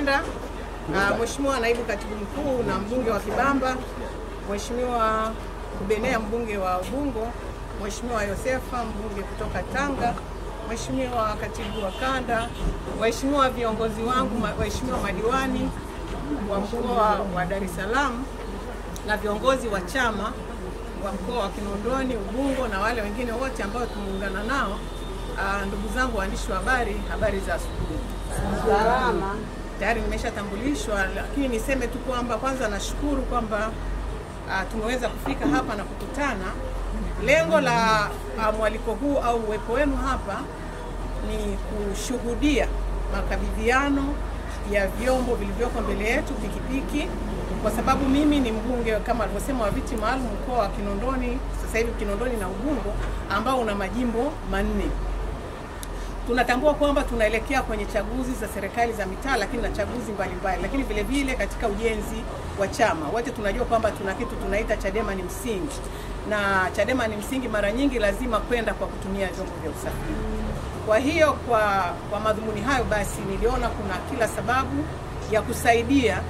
kanda, uh, Mheshimiwa naibu katibu mkuu na mbunge wa Kibamba, Mheshimiwa Kubenea mbunge wa Ubungo, Mheshimiwa Yosefa mbunge kutoka Tanga, Mheshimiwa katibu wa kanda, waheshimiwa viongozi wangu, waheshimiwa madiwani wa mkoa wa Dar es Salaam na viongozi wa chama wa mkoa wa Kinondoni, Ubungo na wale wengine wote ambao tumeungana nao. Uh, ndugu zangu waandishi wa habari, habari za asubuhi. Salama. Tayari nimeshatambulishwa, lakini niseme tu kwamba kwanza nashukuru kwamba uh, tumeweza kufika hapa na kukutana. Lengo la uh, mwaliko huu au uwepo wenu hapa ni kushuhudia makabidhiano ya vyombo vilivyoko mbele yetu, pikipiki, kwa sababu mimi ni mbunge kama alivyosema wa viti maalum mkoa wa Kinondoni, sasa hivi Kinondoni na Ubungo ambao una majimbo manne. Tunatambua kwamba tunaelekea kwenye chaguzi za serikali za mitaa, lakini na chaguzi mbalimbali, lakini vile vile katika ujenzi wa chama. Wote tunajua kwamba tuna kitu tunaita Chadema ni msingi, na Chadema ni msingi mara nyingi lazima kwenda kwa kutumia vyombo vya usafiri. Kwa hiyo kwa, kwa madhumuni hayo basi niliona kuna kila sababu ya kusaidia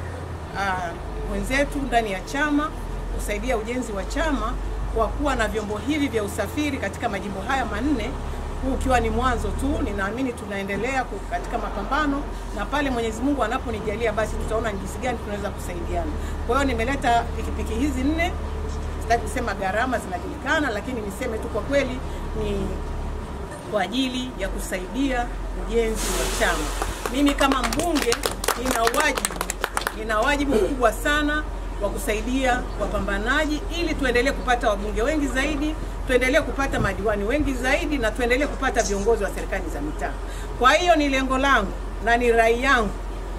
uh, wenzetu ndani ya chama kusaidia ujenzi wa chama kwa kuwa na vyombo hivi vya usafiri katika majimbo haya manne, huu ukiwa ni mwanzo tu. Ninaamini tunaendelea katika mapambano, na pale Mwenyezi Mungu anaponijalia basi tutaona jinsi gani tunaweza kusaidiana. Kwa hiyo nimeleta pikipiki hizi nne, sitaki kusema gharama zinajulikana, lakini niseme tu kwa kweli ni kwa ajili ya kusaidia ujenzi wa chama. Mimi kama mbunge nina wajibu, nina wajibu mkubwa sana wa kusaidia wapambanaji ili tuendelee kupata wabunge wengi zaidi, tuendelee kupata madiwani wengi zaidi, na tuendelee kupata viongozi wa serikali za mitaa. Kwa hiyo ni lengo langu na ni rai yangu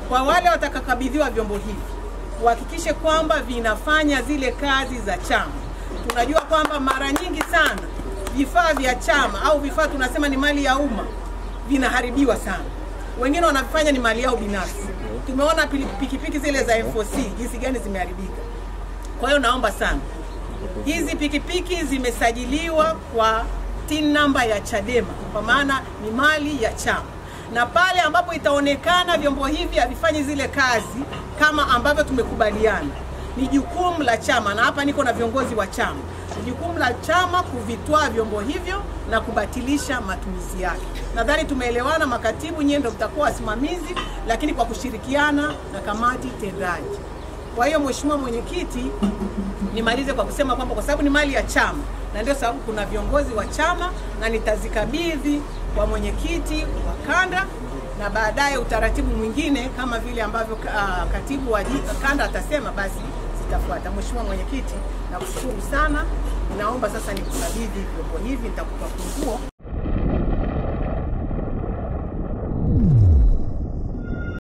kwa wale watakakabidhiwa vyombo hivi uhakikishe kwamba vinafanya zile kazi za chama. Tunajua kwamba mara nyingi sana vifaa vya chama au vifaa tunasema ni mali ya umma vinaharibiwa sana, wengine wanavifanya ni mali yao binafsi. Tumeona pikipiki zile za M4C jinsi gani zimeharibika. Kwa hiyo naomba sana hizi pikipiki zimesajiliwa kwa TIN namba ya Chadema, kwa maana ni mali ya chama, na pale ambapo itaonekana vyombo hivi havifanyi zile kazi kama ambavyo tumekubaliana, ni jukumu la chama, na hapa niko na viongozi wa chama, jukumu la chama kuvitwaa vyombo hivyo na kubatilisha matumizi yake. Nadhani tumeelewana, makatibu, nyie ndio mtakuwa wasimamizi, lakini kwa kushirikiana na kamati tendaji. Kwa hiyo Mheshimiwa Mwenyekiti, nimalize kwa kusema kwamba kwa sababu ni mali ya chama na ndio sababu kuna viongozi wa chama na nitazikabidhi kwa mwenyekiti wa kanda na baadaye utaratibu mwingine kama vile ambavyo uh, katibu wa kanda atasema basi zitafuata. Mheshimiwa Mwenyekiti, nakushukuru sana. Naomba sasa nikukabidhi vyombo hivi, nitakupa funguo